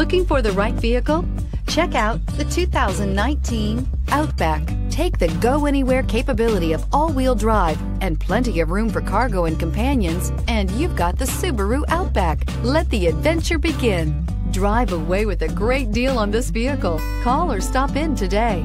Looking for the right vehicle? Check out the 2019 Outback. Take the go anywhere capability of all wheel drive and plenty of room for cargo and companions, and you've got the Subaru Outback. Let the adventure begin. Drive away with a great deal on this vehicle. Call or stop in today.